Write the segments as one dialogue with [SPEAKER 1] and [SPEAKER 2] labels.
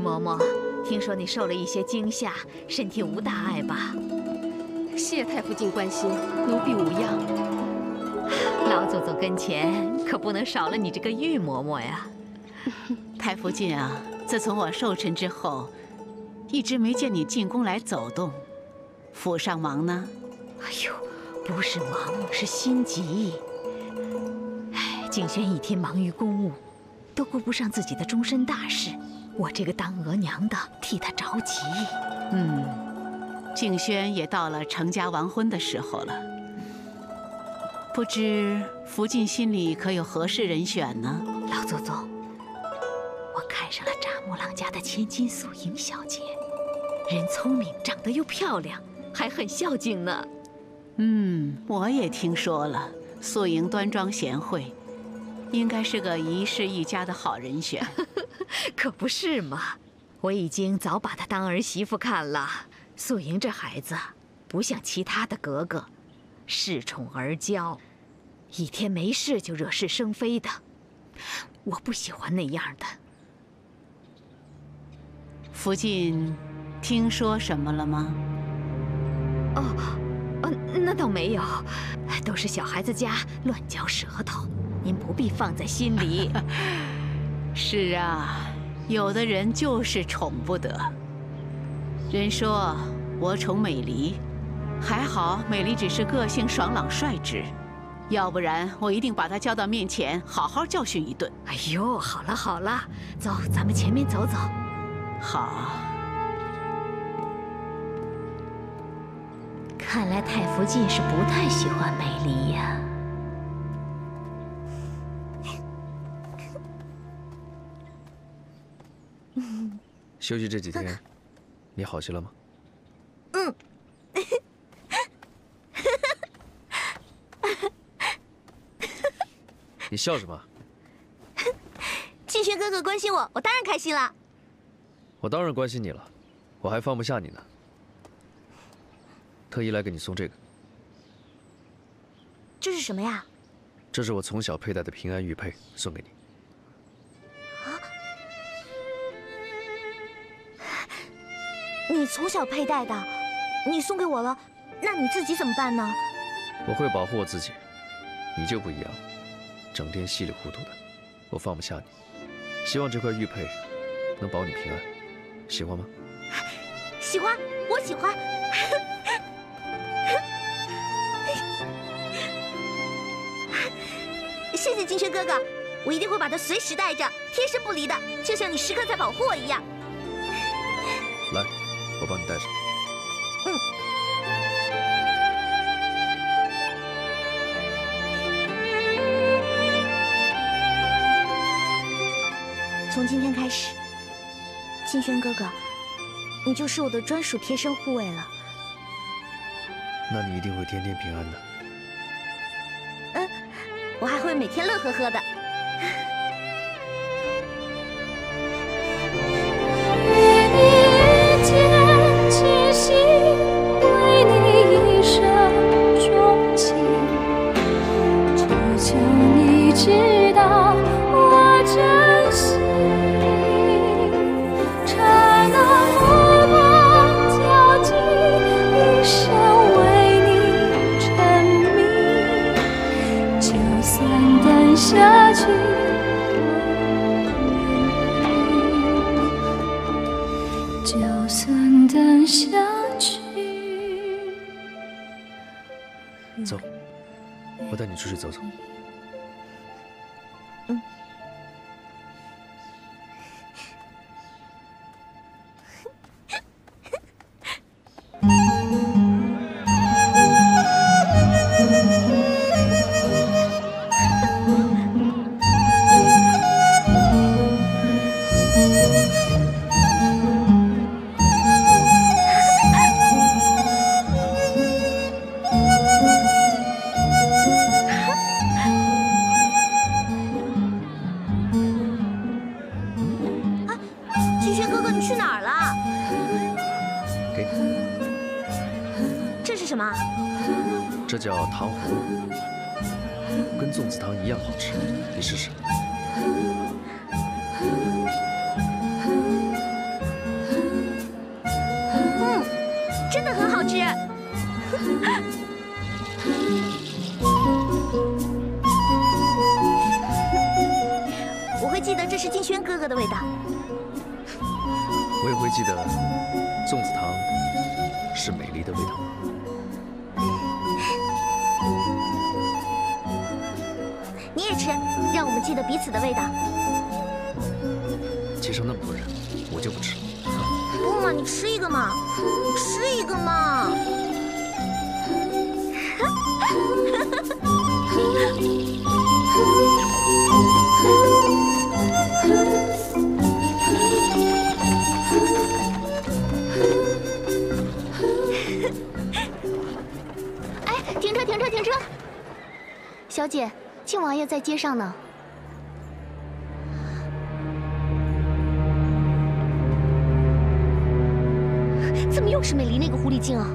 [SPEAKER 1] 嬷嬷，听说你受了一些惊吓，身体无大碍吧？
[SPEAKER 2] 谢太傅尽关心，奴婢无恙。
[SPEAKER 1] 老祖宗跟前可不能少了你这个玉嬷嬷呀。
[SPEAKER 3] 太傅进啊，自从我寿辰之后，一直没见你进宫来走动，府上忙呢？
[SPEAKER 1] 哎呦，不是忙，是心急。哎，景轩一天忙于公务，都顾不上自己的终身大事，我这个当额娘的替他着急。
[SPEAKER 3] 嗯，静轩也到了成家完婚的时候了，不知福晋心里可有合适人选呢？
[SPEAKER 1] 老祖宗，我看上了扎木郎家的千金素莹小姐，人聪明，长得又漂亮，还很孝敬呢。
[SPEAKER 3] 嗯，我也听说了，素莹端庄贤惠，应该是个一世一家的好人选。
[SPEAKER 1] 可不是嘛，我已经早把她当儿媳妇看了。素莹这孩子，不像其他的格格，恃宠而骄，一天没事就惹是生非的。我不喜欢那样的。
[SPEAKER 3] 福晋，听说什么了吗？
[SPEAKER 1] 哦。呃，那倒没有，都是小孩子家乱嚼舌头，您不必放在心里。
[SPEAKER 3] 是啊，有的人就是宠不得。人说我宠美离，还好美离只是个性爽朗率直，要不然我一定把她叫到面前，好好教训一顿。
[SPEAKER 1] 哎呦，好了好了，走，咱们前面走走。
[SPEAKER 3] 好。
[SPEAKER 1] 看来太福晋是不太喜欢美离呀。
[SPEAKER 4] 休息这几天，你好些了吗？
[SPEAKER 5] 嗯。
[SPEAKER 4] 你笑什么？
[SPEAKER 5] 静轩哥哥关心我，我当然开心了。
[SPEAKER 4] 我当然关心你了，我还放不下你呢。特意来给你送这个，
[SPEAKER 5] 这是什么呀？
[SPEAKER 4] 这是我从小佩戴的平安玉佩，送给你。
[SPEAKER 5] 你从小佩戴的，你送给我了，那你自己怎么办呢？
[SPEAKER 4] 我会保护我自己，你就不一样，整天稀里糊涂的，我放不下你。希望这块玉佩能保你平安，喜欢吗？
[SPEAKER 5] 喜欢，我喜欢。谢谢金轩哥哥，我一定会把它随时带着，贴身不离的，就像你时刻在保护我一样。
[SPEAKER 4] 来，我帮你戴上。嗯。
[SPEAKER 5] 从今天开始，金轩哥哥，你就是我的专属贴身护卫了。
[SPEAKER 4] 那你一定会天天平安的。
[SPEAKER 5] 嗯我还会每天乐呵呵的。
[SPEAKER 6] 我会记得这是金轩哥哥的味道。
[SPEAKER 4] 我也会记得粽子糖是美丽的味道。
[SPEAKER 6] 你也吃，让我们记得彼此的味道。
[SPEAKER 4] 街上那么多人，我就不吃了。
[SPEAKER 6] 不嘛，你吃一个嘛，你吃一个嘛。小姐，庆王爷在街上呢。怎么又是美离那个狐狸精啊？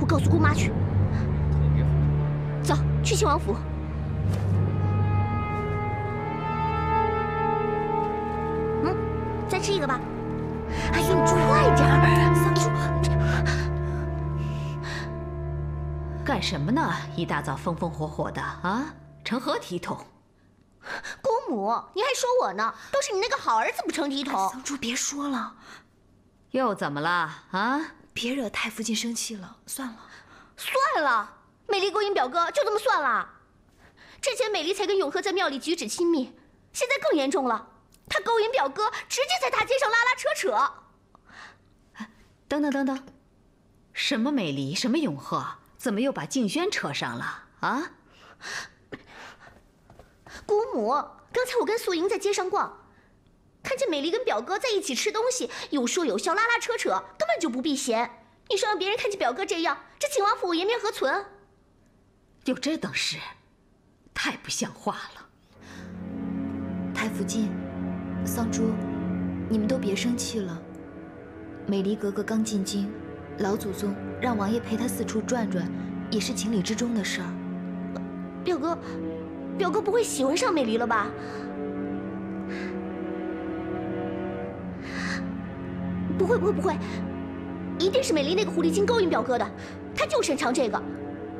[SPEAKER 6] 我告诉姑妈去。走去庆王府。嗯，再吃一个吧。哎呀，你快点儿，桑珠。
[SPEAKER 1] 干什么呢？一大早风风火火的啊，成何体统？
[SPEAKER 6] 姑母，您还说我呢？都是你那个好儿子不成体统。
[SPEAKER 7] 桑珠，别说了，
[SPEAKER 1] 又怎么了啊？
[SPEAKER 7] 别惹太傅进生气了。算了，
[SPEAKER 6] 算了，美丽勾引表哥，就这么算了。之前美丽才跟永和在庙里举止亲密，现在更严重了，她勾引表哥，直接在大街上拉拉扯扯。
[SPEAKER 1] 等等等等，什么美丽，什么永和，怎么又把静轩扯上了啊？
[SPEAKER 6] 姑母，刚才我跟素莹在街上逛，看见美丽跟表哥在一起吃东西，有说有笑，拉拉扯扯，根本就不避嫌。你说让别人看见表哥这样，这庆王府颜面何存？
[SPEAKER 1] 有这等事，太不像话了。
[SPEAKER 7] 太福晋，桑珠，你们都别生气了。美丽格格刚进京，老祖宗让王爷陪他四处转转，也是情理之中的事儿。
[SPEAKER 6] 表哥，表哥不会喜欢上美离了吧？不会，不会，不会，一定是美离那个狐狸精勾引表哥的，他就擅长这个。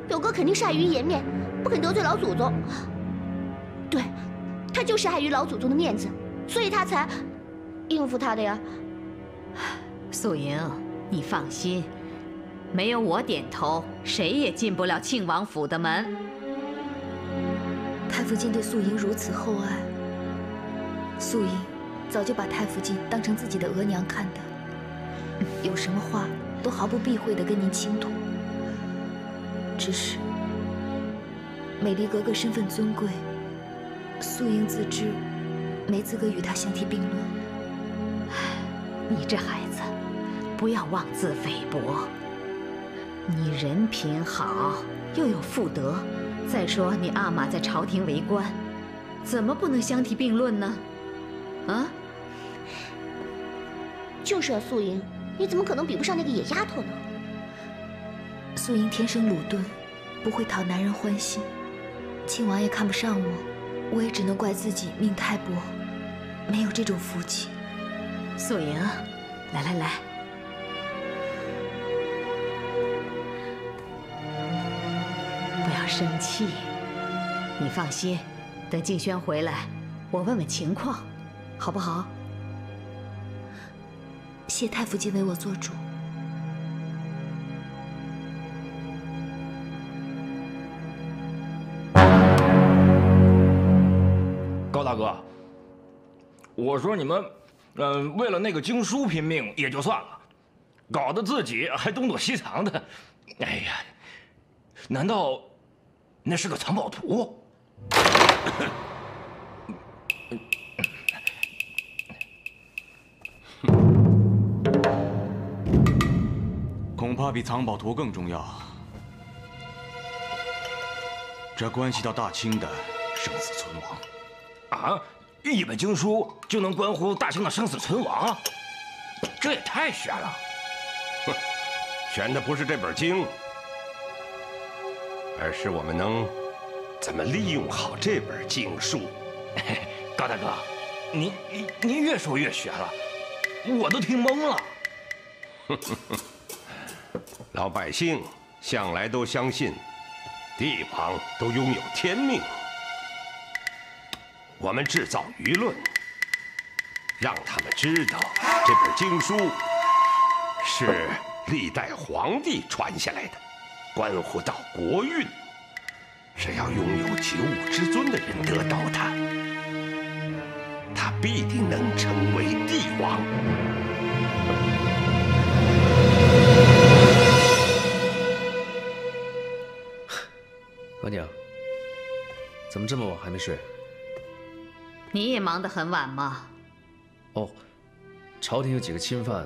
[SPEAKER 6] 表哥肯定是碍于颜面，不肯得罪老祖宗。对，他就是碍于老祖宗的面子，所以他才应付他的呀。
[SPEAKER 1] 素莹，你放心，没有我点头，谁也进不了庆王府的门。
[SPEAKER 7] 太傅进对素莹如此厚爱，素莹早就把太傅进当成自己的额娘看待，有什么话都毫不避讳的跟您倾吐。只是美丽格格身份尊贵，素莹自知没资格与她相提并论。
[SPEAKER 1] 你这孩子，不要妄自菲薄。你人品好，又有妇德，再说你阿玛在朝廷为官，怎么不能相提并论呢？啊？
[SPEAKER 6] 就是啊，素莹，你怎么可能比不上那个野丫头呢？
[SPEAKER 7] 素莹天生鲁钝，不会讨男人欢心。亲王爷看不上我，我也只能怪自己命太薄，没有这种福气。
[SPEAKER 1] 素莹，来来来，生气。你放心，等静轩回来，我问问情况，好不好？
[SPEAKER 7] 谢太傅进为我做主。
[SPEAKER 8] 高大哥，我说你们，嗯、为了那个经书拼命也就算了，搞得自己还东躲西藏的，哎呀，难道那是个藏宝图？
[SPEAKER 9] 恐怕比藏宝图更重要。这关系到大清的生死存亡。
[SPEAKER 8] 啊，一本经书就能关乎大清的生死存亡，这也太悬了。
[SPEAKER 10] 悬的不是这本经，而是我们能怎么利用好这本经书。
[SPEAKER 8] 高大哥，您您您越说越玄了，我都听懵了。
[SPEAKER 11] 老百姓向来都相信，帝王都拥有天命。我们制造舆论，让他们知道这本经书是历代皇帝传下来的，关乎到国运。只要拥有九五之尊的人得到它，他必定能成为帝王。
[SPEAKER 4] 额娘，怎么这么晚还没睡？
[SPEAKER 1] 你也忙得很晚吗？
[SPEAKER 4] 哦，朝廷有几个钦犯，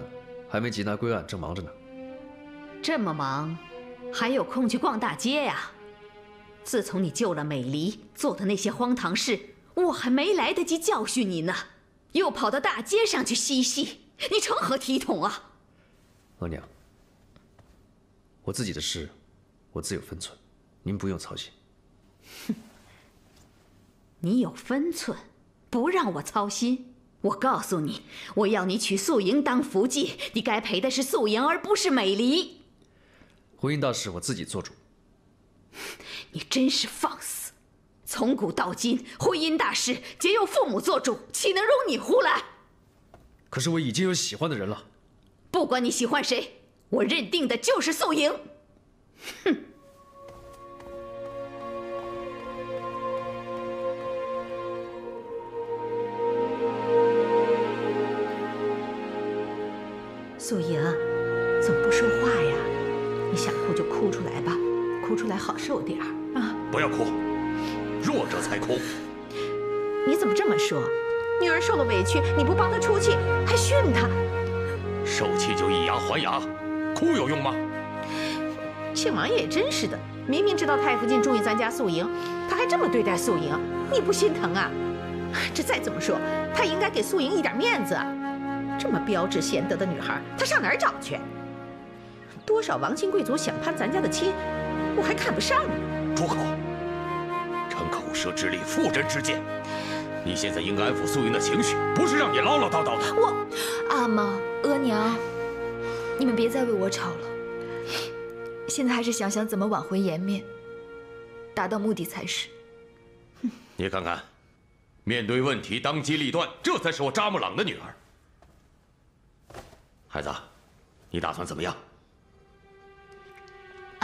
[SPEAKER 4] 还没缉拿归案，正忙着呢。
[SPEAKER 1] 这么忙，还有空去逛大街呀？自从你救了美离，做的那些荒唐事，我还没来得及教训你呢，又跑到大街上去嬉戏，你成何体统啊？
[SPEAKER 4] 额娘，我自己的事，我自有分寸，您不用操心。
[SPEAKER 1] 哼，你有分寸？不让我操心，我告诉你，我要你娶素莹当福晋，你该陪的是素莹，而不是美离。
[SPEAKER 4] 婚姻大事我自己做主。
[SPEAKER 1] 你真是放肆！从古到今，婚姻大事皆由父母做主，岂能容你胡来？
[SPEAKER 4] 可是我已经有喜欢的人了。
[SPEAKER 1] 不管你喜欢谁，我认定的就是素莹。哼！
[SPEAKER 12] 素莹，哭出来吧，哭出来好受点儿啊！
[SPEAKER 8] 不要哭，弱者才哭。
[SPEAKER 12] 你怎么这么说？女儿受了委屈，你不帮她出气，还训她。
[SPEAKER 8] 受气就以牙还牙，哭有用吗？
[SPEAKER 12] 庆王爷也真是的，明明知道太傅晋中意咱家素莹，他还这么对待素莹，你不心疼啊？这再怎么说，他应该给素莹一点面子啊！这么标致贤德的女孩，他上哪儿找去？多少王亲贵族想攀咱家的亲，我还看不上呢。
[SPEAKER 8] 住口！逞口舌之力，妇人之见。你现在应该安抚素云的情绪，不是让你唠唠叨叨的。
[SPEAKER 7] 我，阿玛、额娘，你们别再为我吵了。现在还是想想怎么挽回颜面，达到目的才是。
[SPEAKER 8] 你看看，面对问题当机立断，这才是我扎木朗的女儿。孩子，你打算怎么样？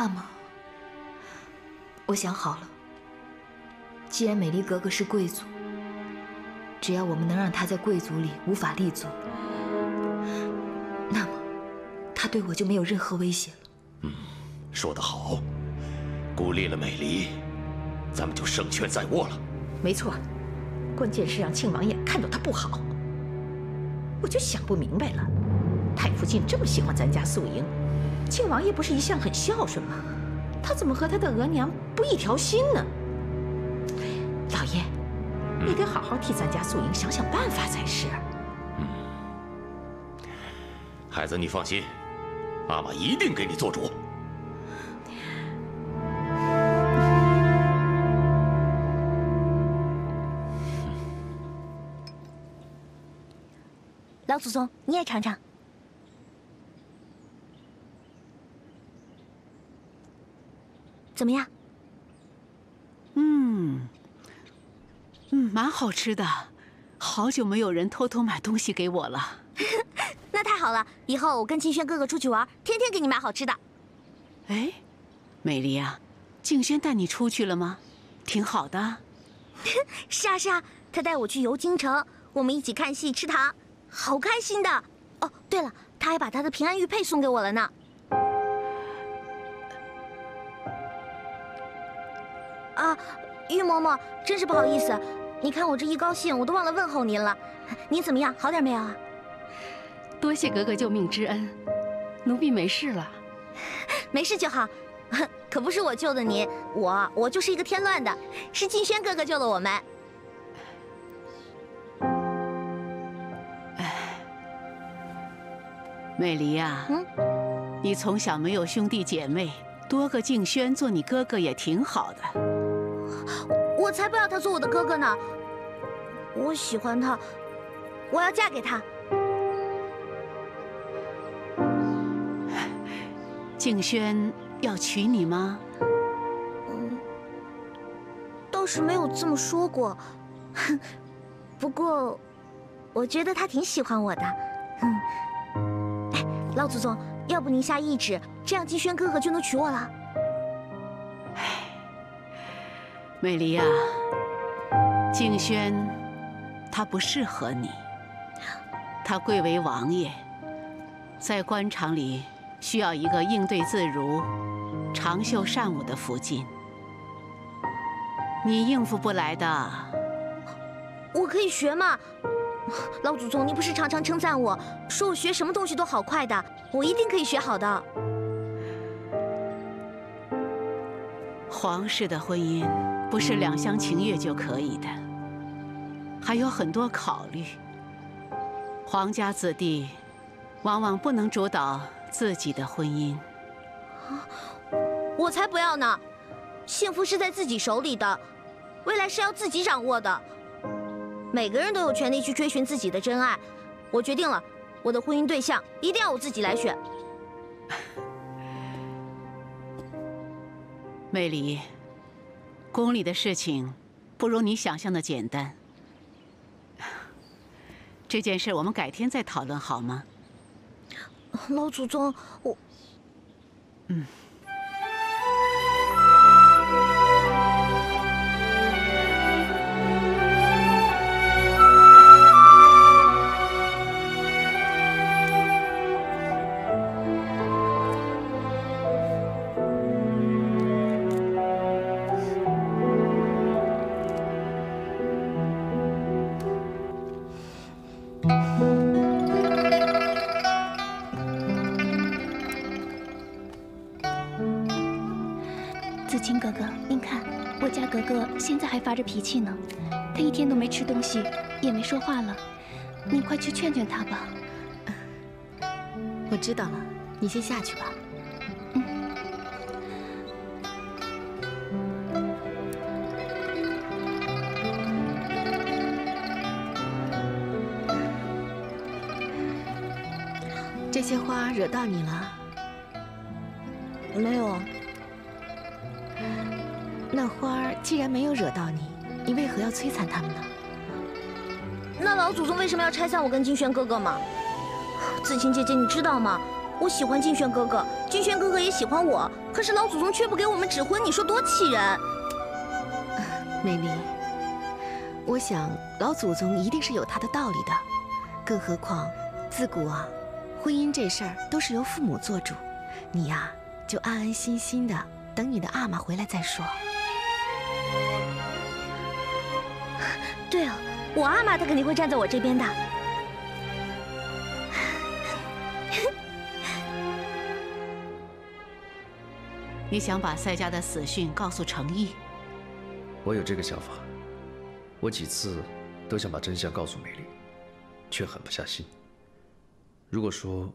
[SPEAKER 7] 阿玛，我想好了。既然美丽格格是贵族，只要我们能让她在贵族里无法立足，那么她对我就没有任何威胁了。
[SPEAKER 8] 嗯，说得好。孤立了美丽，咱们就胜券在握了。
[SPEAKER 12] 没错，关键是让庆王爷看到她不好。我就想不明白了。太傅晋这么喜欢咱家素莹，庆王爷不是一向很孝顺吗？他怎么和他的额娘不一条心呢？老爷，你得好好替咱家素英想想办法才是。
[SPEAKER 8] 嗯，孩子，你放心，阿玛一定给你做主。
[SPEAKER 5] 老祖宗，你也尝尝。怎么样？
[SPEAKER 3] 嗯，嗯，蛮好吃的。好久没有人偷偷买东西给我了。
[SPEAKER 5] 那太好了，以后我跟静轩哥哥出去玩，天天给你买好吃的。
[SPEAKER 3] 哎，美丽啊，静轩带你出去了吗？挺好的。
[SPEAKER 5] 是啊是啊，他带我去游京城，我们一起看戏吃糖，好开心的。哦，对了，他还把他的平安玉佩送给我了呢。啊，玉嬷嬷，真是不好意思，你看我这一高兴，我都忘了问候您了。您怎么样？好点没有啊？
[SPEAKER 2] 多谢格格救命之恩，奴婢没事了，
[SPEAKER 5] 没事就好。可不是我救的您，我我就是一个添乱的，是静轩哥哥救了我们。
[SPEAKER 3] 哎，美离呀，嗯，你从小没有兄弟姐妹，多个静轩做你哥哥也挺好的。
[SPEAKER 5] 我才不要他做我的哥哥呢！我喜欢他，我要嫁给他。
[SPEAKER 3] 静轩要娶你吗？
[SPEAKER 5] 嗯，倒是没有这么说过。不过，我觉得他挺喜欢我的。哎，老祖宗，要不您下懿旨，这样静轩哥哥就能娶我了。
[SPEAKER 3] 美丽呀，静轩，他不适合你。他贵为王爷，在官场里需要一个应对自如、长袖善舞的福晋。你应付不来的。
[SPEAKER 5] 我可以学嘛，老祖宗，你不是常常称赞我说我学什么东西都好快的，我一定可以学好的。
[SPEAKER 3] 皇室的婚姻不是两厢情愿就可以的，还有很多考虑。皇家子弟往往不能主导自己的婚姻。
[SPEAKER 5] 我才不要呢！幸福是在自己手里的，未来是要自己掌握的。每个人都有权利去追寻自己的真爱。我决定了，我的婚姻对象一定要我自己来选。
[SPEAKER 3] 美离，宫里的事情不如你想象的简单。这件事我们改天再讨论好吗？
[SPEAKER 5] 老祖宗，我……
[SPEAKER 3] 嗯。
[SPEAKER 13] 着脾气呢，他一天都没吃东西，也没说话了。你快去劝劝他吧。
[SPEAKER 7] 我知道了，你先下去吧。嗯。这些花惹到你了？既然没有惹到你，你为何要摧残他们呢？
[SPEAKER 5] 那老祖宗为什么要拆散我跟金轩哥哥吗？子晴姐姐，你知道吗？我喜欢金轩哥哥，金轩哥哥也喜欢我，可是老祖宗却不给我们指婚，你说多气人！
[SPEAKER 7] 美丽，我想老祖宗一定是有他的道理的，更何况自古啊，婚姻这事儿都是由父母做主，你呀就安安心心的等你的阿玛回来再说。
[SPEAKER 5] 对哦，我阿玛她肯定会站在我这边的。
[SPEAKER 3] 你想把赛家的死讯告诉程毅？
[SPEAKER 4] 我有这个想法，我几次都想把真相告诉美丽，却狠不下心。如果说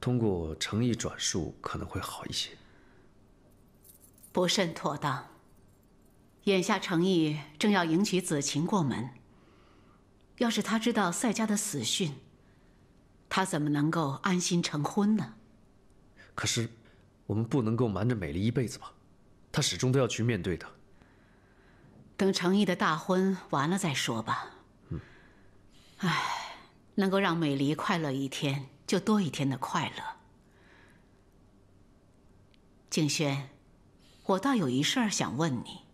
[SPEAKER 4] 通过程毅转述可能会好一些，
[SPEAKER 3] 不甚妥当。眼下程毅正要迎娶子晴过门，要是他知道赛家的死讯，他怎么能够安心成婚呢？
[SPEAKER 4] 可是，我们不能够瞒着美丽一辈子吧？她始终都要去面对的。
[SPEAKER 3] 等程毅的大婚完了再说吧。嗯。唉，能够让美丽快乐一天，就多一天的快乐。静轩，我倒有一事儿想问你。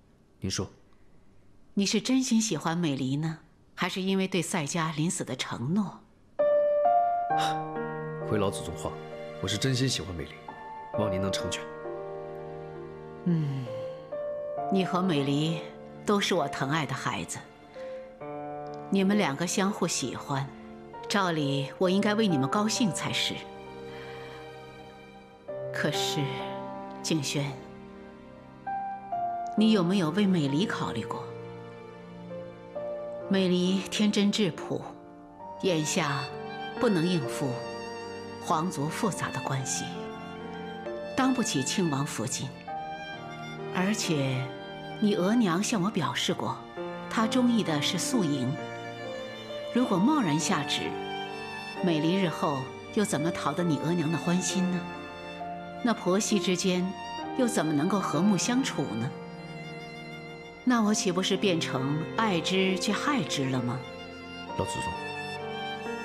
[SPEAKER 4] 您说，
[SPEAKER 3] 你是真心喜欢美离呢，还是因为对赛家临死的承诺？
[SPEAKER 4] 回老祖宗话，我是真心喜欢美离，望您能成全。
[SPEAKER 3] 嗯，你和美离都是我疼爱的孩子，你们两个相互喜欢，照理我应该为你们高兴才是。可是，静轩。你有没有为美离考虑过？美离天真质朴，眼下不能应付皇族复杂的关系，当不起亲王福晋。而且，你额娘向我表示过，她中意的是素莹。如果贸然下旨，美离日后又怎么讨得你额娘的欢心呢？那婆媳之间又怎么能够和睦相处呢？那我岂不是变成爱之却害之了吗？
[SPEAKER 4] 老祖宗，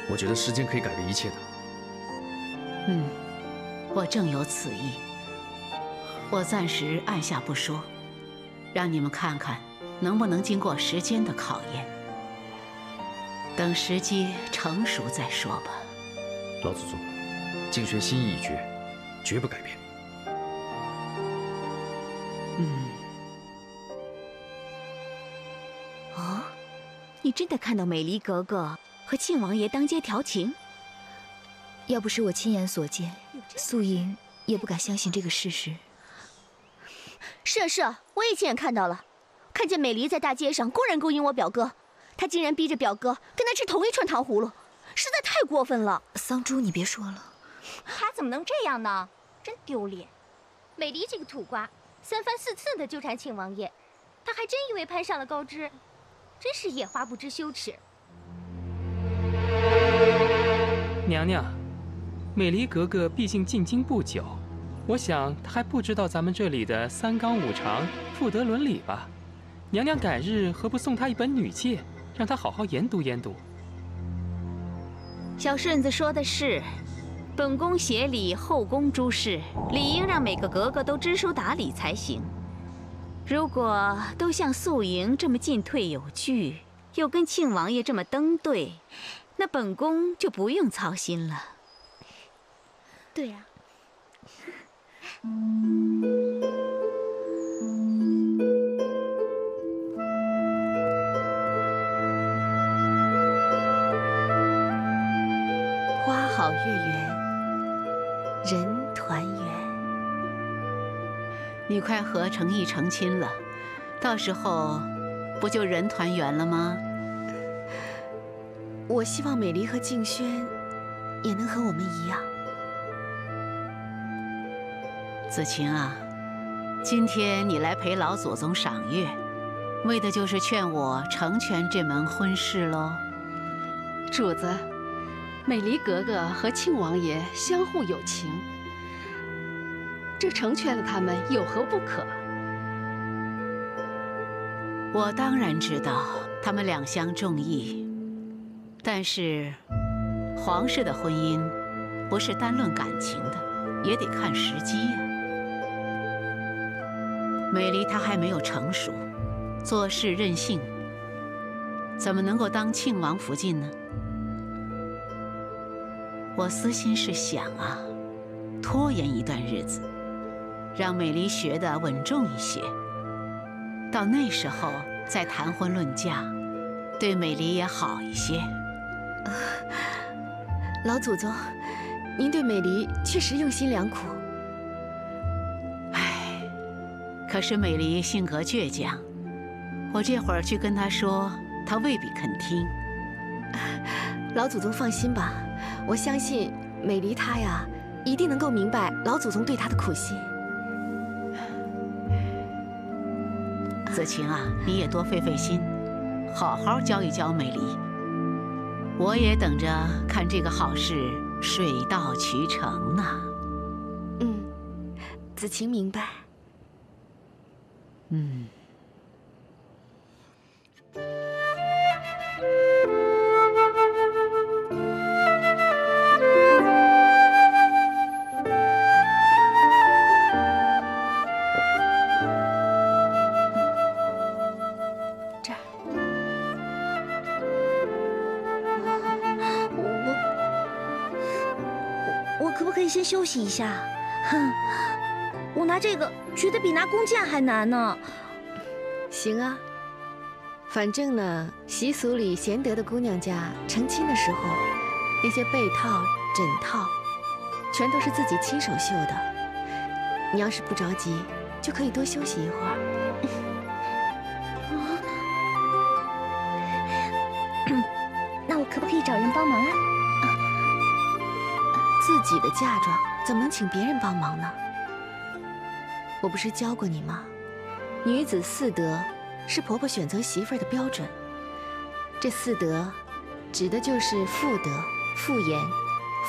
[SPEAKER 4] 我觉得时间可以改变一切的。
[SPEAKER 3] 嗯，我正有此意。我暂时按下不说，让你们看看能不能经过时间的考验。等时机成熟再说吧。
[SPEAKER 4] 老祖宗，静轩心意已决，绝不改变。
[SPEAKER 1] 真的看到美离格格和庆王爷当街调情？
[SPEAKER 7] 要不是我亲眼所见，素莹也不敢相信这个事实。
[SPEAKER 5] 是啊是啊，我也亲眼看到了，看见美离在大街上公然勾引我表哥。她竟然逼着表哥跟她吃同一串糖葫芦，实在太过分了。
[SPEAKER 7] 桑珠，你别说了，
[SPEAKER 5] 他怎么能这样呢？真丢脸！美离这个土瓜，三番四次的纠缠庆王爷，他还真以为攀上了高枝，真是野花不知羞耻。
[SPEAKER 14] 娘娘，美离格格毕竟进京不久，我想她还不知道咱们这里的三纲五常、妇德伦理吧？娘娘改日何不送她一本女诫？让她好好研读研读。
[SPEAKER 1] 小顺子说的是，本宫协理后宫诸事，理应让每个格格都知书达理才行。如果都像素莹这么进退有据，又跟庆王爷这么登对，那本宫就不用操心了。
[SPEAKER 5] 对呀。
[SPEAKER 7] 好月圆，
[SPEAKER 3] 你快和成毅成亲了，到时候不就人团圆了吗？
[SPEAKER 7] 我希望美离和静轩也能和我们一样。
[SPEAKER 3] 子晴啊，今天你来陪老祖宗赏月，为的就是劝我成全这门婚事喽。
[SPEAKER 2] 主子。美离格格和庆王爷相互有情，这成全了他们有何不可？
[SPEAKER 3] 我当然知道他们两相中意，但是皇室的婚姻不是单论感情的，也得看时机呀。美丽她还没有成熟，做事任性，怎么能够当庆王福晋呢？我私心是想啊，拖延一段日子，让美离学的稳重一些。到那时候再谈婚论嫁，对美离也好一些。
[SPEAKER 7] 老祖宗，您对美离确实用心良苦。
[SPEAKER 3] 唉，可是美离性格倔强，我这会儿去跟她说，她未必肯听。
[SPEAKER 7] 老祖宗放心吧。我相信美离她呀，一定能够明白老祖宗对她的苦心。
[SPEAKER 3] 子晴啊，你也多费费心，好好教一教美离。我也等着看这个好事水到渠成呢。
[SPEAKER 7] 嗯，子晴明白。
[SPEAKER 3] 嗯。
[SPEAKER 5] 我可不可以先休息一下，哼，我拿这个觉得比拿弓箭还难呢。
[SPEAKER 7] 行啊，反正呢，习俗里贤德的姑娘家成亲的时候，那些被套、枕套，全都是自己亲手绣的。你要是不着急，就可以多休息一会儿。己的嫁妆怎么能请别人帮忙呢？我不是教过你吗？女子四德是婆婆选择媳妇儿的标准。这四德，指的就是妇德、妇颜、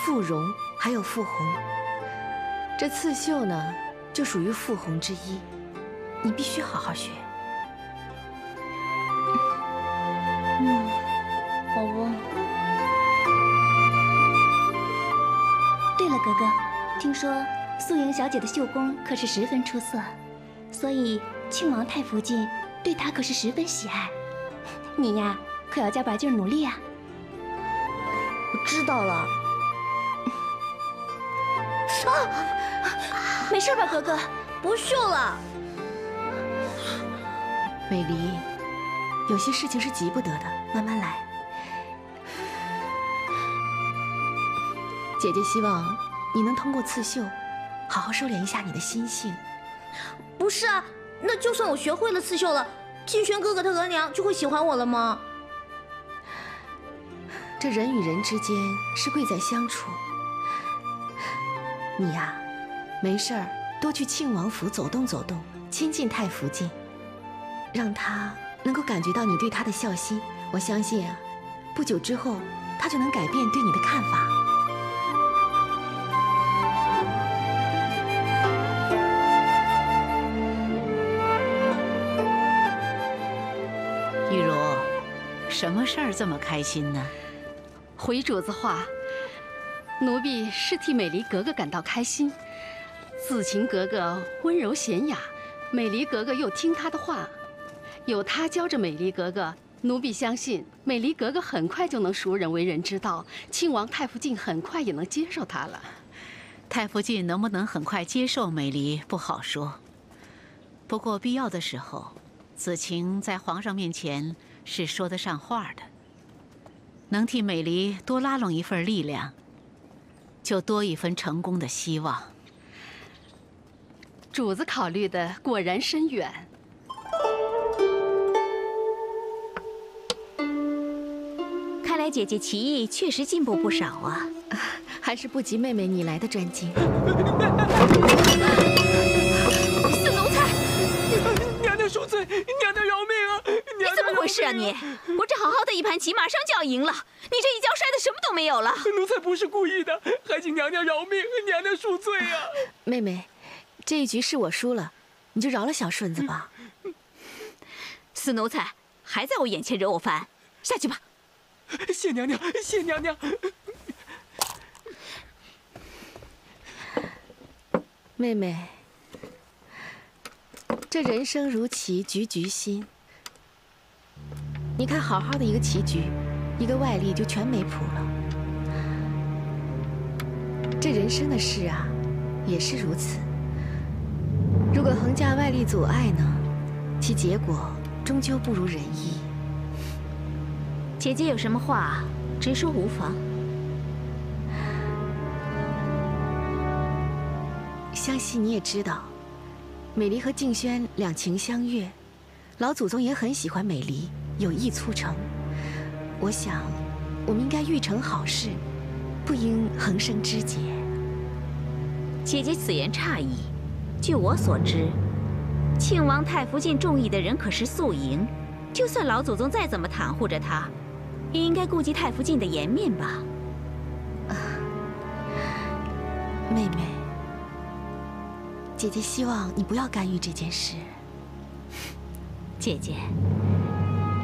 [SPEAKER 7] 妇容，还有妇红。这刺绣呢，就属于妇红之一，你必须好好学。
[SPEAKER 13] 说素莹小姐的绣工可是十分出色，所以庆王太福晋对她可是十分喜爱。你呀，可要加把劲儿努力啊！
[SPEAKER 5] 我知道了。
[SPEAKER 13] 啊，没事吧，格格？
[SPEAKER 5] 不绣了。
[SPEAKER 7] 美离，有些事情是急不得的，慢慢来。姐姐希望你能通过刺绣，好好收敛一下你的心性。
[SPEAKER 5] 不是啊，那就算我学会了刺绣了，静轩哥哥他额娘就会喜欢我了吗？
[SPEAKER 7] 这人与人之间是贵在相处。你呀，没事儿多去庆王府走动走动，亲近太福晋，让他能够感觉到你对他的孝心。我相信啊，不久之后他就能改变对你的看法。
[SPEAKER 3] 什么事儿这么开心呢？
[SPEAKER 2] 回主子话，奴婢是替美离格格感到开心。子晴格格温柔娴雅，美离格格又听她的话，有她教着美离格格，奴婢相信美离格格很快就能熟人为人之道，亲王太福晋很快也能接受她了。
[SPEAKER 3] 太福晋能不能很快接受美离不好说，不过必要的时候，子晴在皇上面前是说得上话的。能替美离多拉拢一份力量，就多一分成功的希望。
[SPEAKER 2] 主子考虑的果然深远。
[SPEAKER 1] 看来姐姐棋艺确实进步不少啊，
[SPEAKER 7] 还是不及妹妹你来的专精。
[SPEAKER 1] 事啊你？我这好好的一盘棋，马上就要赢了，你这一跤摔的什么都没有了。
[SPEAKER 14] 奴才不是故意的，还请娘娘饶命，娘娘恕罪啊！
[SPEAKER 7] 妹妹，这一局是我输了，你就饶了小顺子吧。
[SPEAKER 1] 死奴才，还在我眼前惹我烦，下去吧。
[SPEAKER 14] 谢娘娘，谢娘娘。
[SPEAKER 7] 妹妹，这人生如棋，局局新。你看，好好的一个棋局，一个外力就全没谱了。这人生的事啊，也是如此。如果横加外力阻碍呢，其结果终究不如人意。
[SPEAKER 1] 姐姐有什么话，直说无妨。
[SPEAKER 7] 相信你也知道，美离和静轩两情相悦，老祖宗也很喜欢美离，有意促成。我想，我们应该欲成好事，不应横生枝节。
[SPEAKER 1] 姐姐此言差矣。据我所知，庆王太福晋中意的人可是素莹，就算老祖宗再怎么袒护着她，也应该顾及太福晋的颜面吧。
[SPEAKER 7] 啊，妹妹，姐姐希望你不要干预这件事。
[SPEAKER 1] 姐姐，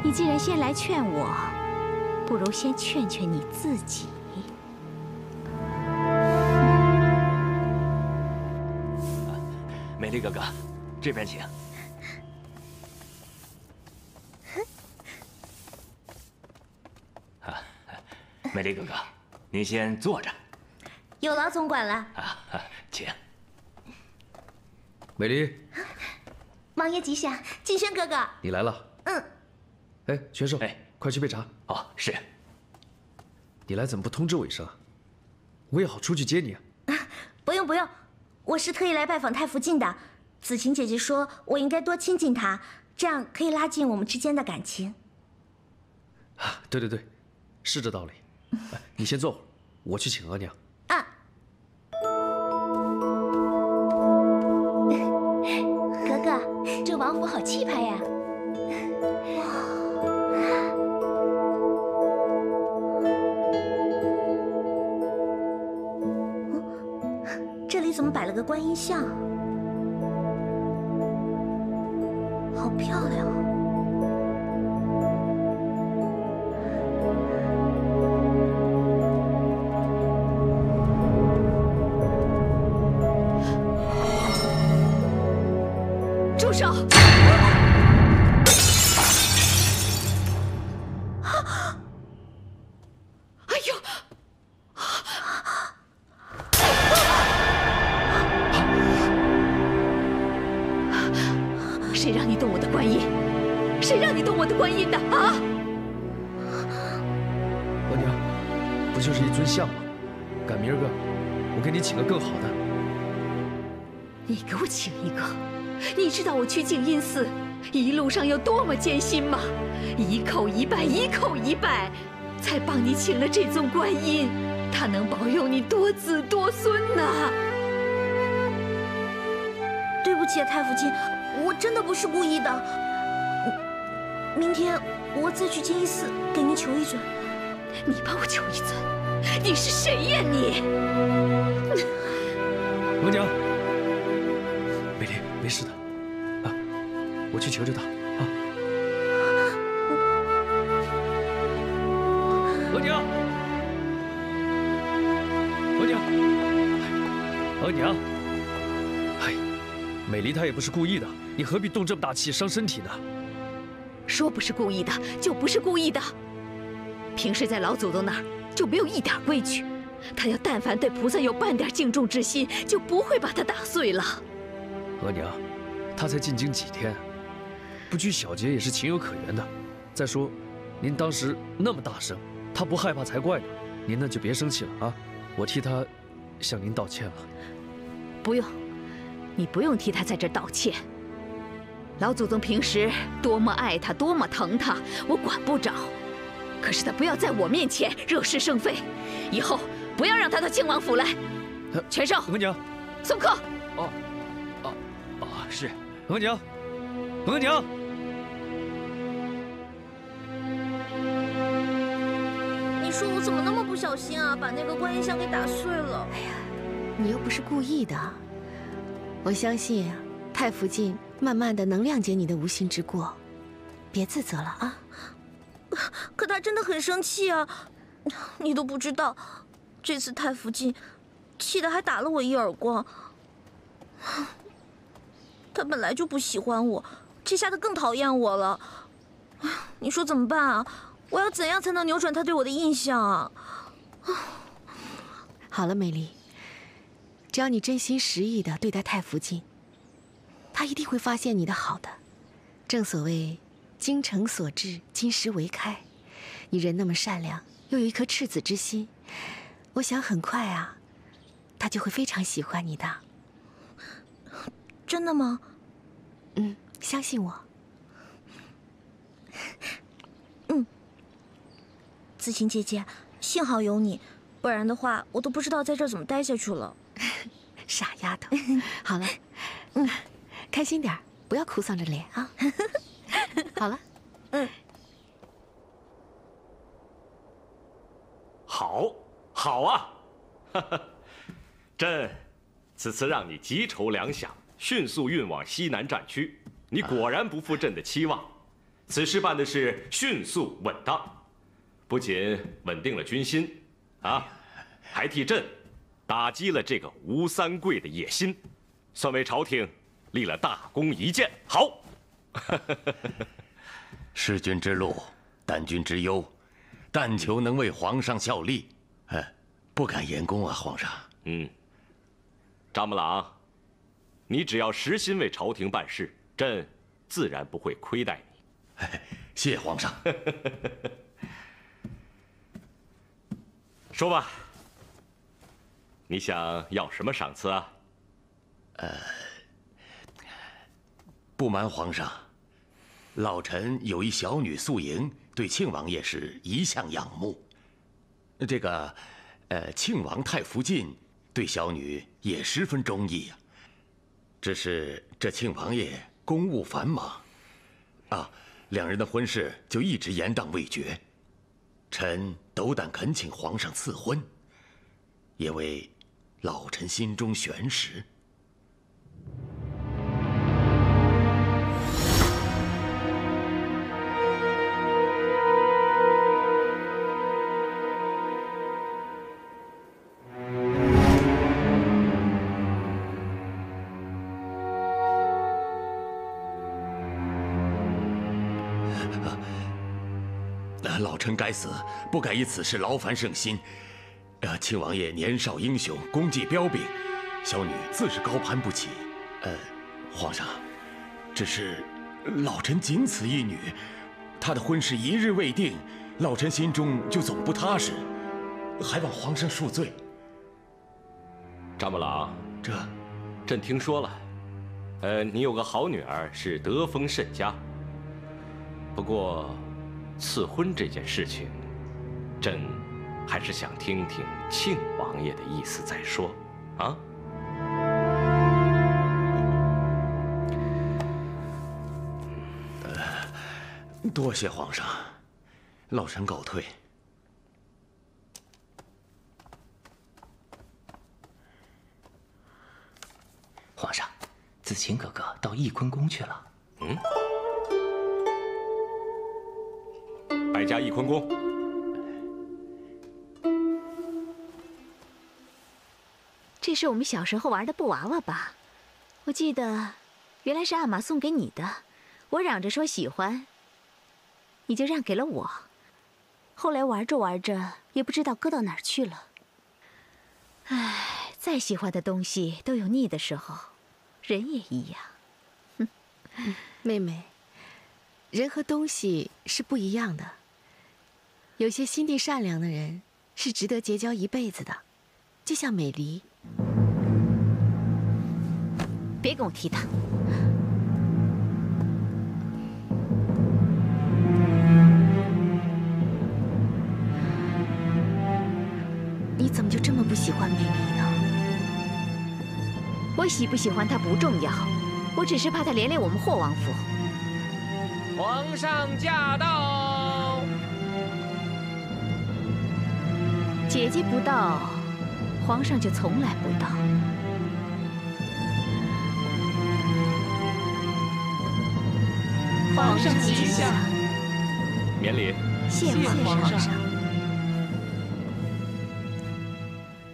[SPEAKER 1] 你既然先来劝我，不如先劝劝你自己。
[SPEAKER 8] 美丽哥哥，这边请。啊，美丽哥哥，您先坐着。
[SPEAKER 5] 有劳总管了。
[SPEAKER 8] 啊，请。
[SPEAKER 4] 美丽，
[SPEAKER 5] 王爷吉祥，静轩哥哥，
[SPEAKER 4] 你来了。
[SPEAKER 5] 嗯。
[SPEAKER 4] 哎，全寿，
[SPEAKER 8] 哎，
[SPEAKER 4] 快去备茶。
[SPEAKER 8] 哦，是。
[SPEAKER 4] 你来怎么不通知我一声啊？我也好出去接你啊。
[SPEAKER 5] 不用不用，我是特意来拜访太福晋的。子晴姐姐说，我应该多亲近他，这样可以拉近我们之间的感情。
[SPEAKER 4] 啊，对对对，是这道理。哎，你先坐会儿，我去请额娘。
[SPEAKER 5] 啊。格格，这王府好气派呀！个个观音像，好漂亮啊！
[SPEAKER 1] 住手！我的观音？谁让你动我的观音的啊？
[SPEAKER 4] 额娘，不就是一尊像吗？赶明儿个，我给你请个更好的。
[SPEAKER 1] 你给我请一个？你知道我去静音寺一路上有多么艰辛吗？一叩一拜，一叩一拜，才帮你请了这尊观音，它能保佑你多子多孙呢。
[SPEAKER 5] 对不起，太福晋，我真的不是故意的。明天我再去静音寺给您求一尊。
[SPEAKER 1] 你帮我求一尊？你是谁呀你？
[SPEAKER 4] 额娘，美丽没事的，啊，我去求求他啊。额娘，额娘，额娘，哎，美丽她也不是故意的，你何必动这么大气伤身体呢？
[SPEAKER 1] 说不是故意的，就不是故意的。平时在老祖宗那儿就没有一点规矩，他要但凡对菩萨有半点敬重之心，就不会把他打碎了。
[SPEAKER 4] 额娘，他才进京几天，不拘小节也是情有可原的。再说，您当时那么大声，他不害怕才怪呢。您呢就别生气了啊，我替他向您道歉了。
[SPEAKER 1] 不用，你不用替他在这儿道歉。老祖宗平时多么爱他，多么疼他，我管不着。可是他不要在我面前惹是生非，以后不要让他到庆王府来。全少，
[SPEAKER 4] 额娘，
[SPEAKER 1] 送客。
[SPEAKER 4] 哦，哦，哦，是，额娘，额娘。
[SPEAKER 5] 你说我怎么那么不小心啊，把那个观音像给打碎了？哎呀，
[SPEAKER 2] 你又不是故意的，我相信太福晋慢慢的能谅解你的无心之过，别自责了啊。
[SPEAKER 5] 可他真的很生气啊，你都不知道，这次太福晋气得还打了我一耳光。他本来就不喜欢我，这下他更讨厌我了。你说怎么办啊？我要怎样才能扭转他对我的印象啊？
[SPEAKER 2] 好了，美丽，只要你真心实意的对待太福晋，他一定会发现你的好的。正所谓。精诚所至，金石为开。你人那么善良，又有一颗赤子之心，我想很快啊，他就会非常喜欢你的。
[SPEAKER 5] 真的吗？
[SPEAKER 2] 嗯，相信我。
[SPEAKER 5] 嗯，子晴姐姐，幸好有你，不然的话，我都不知道在这儿怎么待下去了。
[SPEAKER 2] 傻丫头，好了，嗯，开心点不要哭丧着脸啊。好了，嗯，
[SPEAKER 11] 好，好啊，朕此次让你急筹粮饷，迅速运往西南战区，你果然不负朕的期望。此事办的是迅速稳当，不仅稳定了军心，啊，还替朕打击了这个吴三桂的野心，算为朝廷立了大功一件。好。
[SPEAKER 10] 弑君之路，担君之忧，但求能为皇上效力，哎，不敢言功啊，皇上。
[SPEAKER 11] 嗯，张木郎，你只要实心为朝廷办事，朕自然不会亏待你。
[SPEAKER 10] 谢皇上。
[SPEAKER 11] 说吧，你想要什么赏赐啊？
[SPEAKER 10] 呃，不瞒皇上。老臣有一小女素莹，对庆王爷是一向仰慕。这个，呃，庆王太福晋对小女也十分中意呀。只是这庆王爷公务繁忙，啊，两人的婚事就一直延宕未决。臣斗胆恳请皇上赐婚，因为老臣心中悬石。老臣该死，不该以此事劳烦圣心。呃，庆王爷年少英雄，功绩彪炳，小女自是高攀不起。呃，皇上，只是老臣仅此一女，她的婚事一日未定，老臣心中就总不踏实，还望皇上恕罪。
[SPEAKER 11] 张伯郎，
[SPEAKER 10] 这，
[SPEAKER 11] 朕听说了，呃，你有个好女儿，是德风甚佳。不过，赐婚这件事情，朕还是想听听庆王爷的意思再说，啊？
[SPEAKER 10] 多谢皇上，老臣告退。
[SPEAKER 15] 皇上，子晴哥哥到翊坤宫去了。嗯。
[SPEAKER 11] 百家翊坤宫。
[SPEAKER 1] 这是我们小时候玩的布娃娃吧？我记得，原来是阿玛送给你的。我嚷着说喜欢，你就让给了我。后来玩着玩着，也不知道搁到哪儿去了。唉，再喜欢的东西都有腻的时候，人也一样。
[SPEAKER 7] 哼，妹妹，人和东西是不一样的。有些心地善良的人是值得结交一辈子的，就像美离。
[SPEAKER 1] 别跟我提他。
[SPEAKER 7] 你怎么就这么不喜欢美离呢？
[SPEAKER 1] 我喜不喜欢她不重要，我只是怕她连累我们霍王府。
[SPEAKER 16] 皇上驾到。
[SPEAKER 1] 姐姐不到，皇上就从来不到。
[SPEAKER 7] 皇上吉祥，
[SPEAKER 11] 免礼。
[SPEAKER 7] 谢皇上。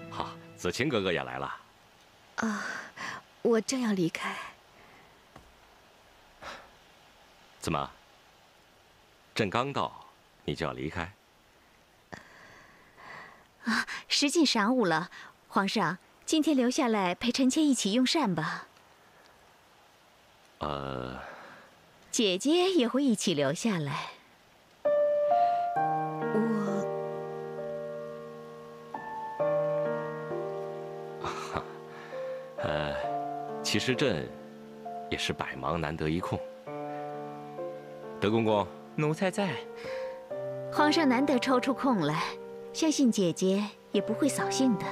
[SPEAKER 11] 好，子晴哥哥也来了。
[SPEAKER 7] 啊，我正要离开。
[SPEAKER 11] 怎么？朕刚到，你就要离开？
[SPEAKER 1] 啊，时近晌午了，皇上，今天留下来陪臣妾一起用膳吧。
[SPEAKER 11] 呃，
[SPEAKER 1] 姐姐也会一起留下来。
[SPEAKER 7] 我，
[SPEAKER 11] 呃，其实朕也是百忙难得一空。德公公，
[SPEAKER 15] 奴才在。
[SPEAKER 1] 皇上难得抽出空来。相信姐姐也不会扫兴的。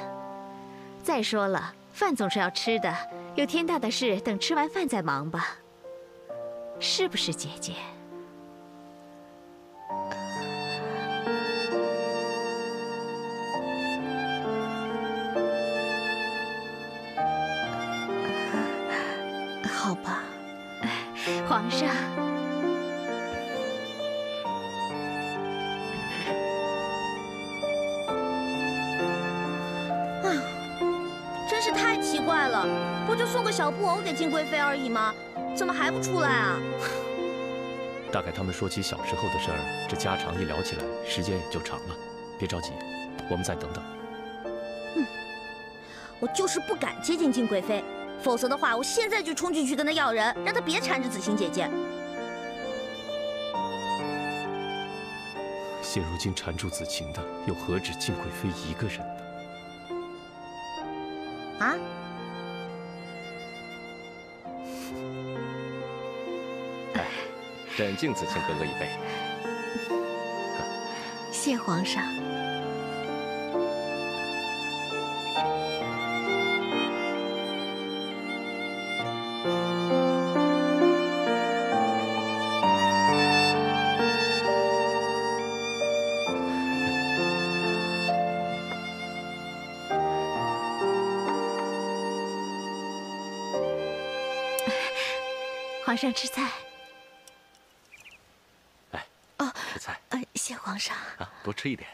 [SPEAKER 1] 再说了，饭总是要吃的，有天大的事等吃完饭再忙吧。是不是，姐姐？
[SPEAKER 5] 小布偶给金贵妃而已吗？怎么还不出来啊？
[SPEAKER 17] 大概他们说起小时候的事儿，这家常一聊起来，时间也就长了。别着急，我们再等等。
[SPEAKER 5] 嗯，我就是不敢接近金贵妃，否则的话，我现在就冲进去跟她要人，让她别缠着子晴姐姐。
[SPEAKER 17] 现如今缠住子晴的，又何止金贵妃一个人呢？
[SPEAKER 5] 啊？
[SPEAKER 11] 朕敬子清哥哥一杯。
[SPEAKER 7] 谢皇上。
[SPEAKER 1] 皇上吃菜。
[SPEAKER 11] 啊，多吃一点。